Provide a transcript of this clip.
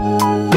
Música